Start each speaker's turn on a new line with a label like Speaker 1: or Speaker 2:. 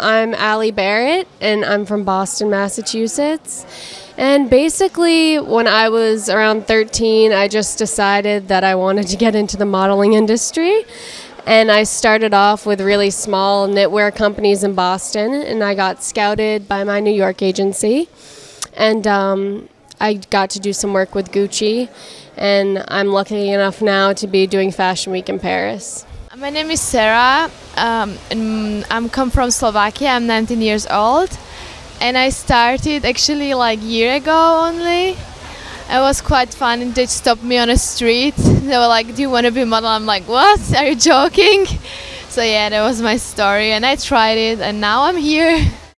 Speaker 1: I'm Allie Barrett, and I'm from Boston, Massachusetts. And basically, when I was around 13, I just decided that I wanted to get into the modeling industry. And I started off with really small knitwear companies in Boston, and I got scouted by my New York agency. And um, I got to do some work with Gucci, and I'm lucky enough now to be doing Fashion Week in Paris.
Speaker 2: My name is Sara. Um, I'm come from Slovakia. I'm 19 years old, and I started actually like year ago only. It was quite fun. They stopped me on the street. They were like, "Do you want to be a model?" I'm like, "What? Are you joking?" So yeah, that was my story, and I tried it, and now I'm here.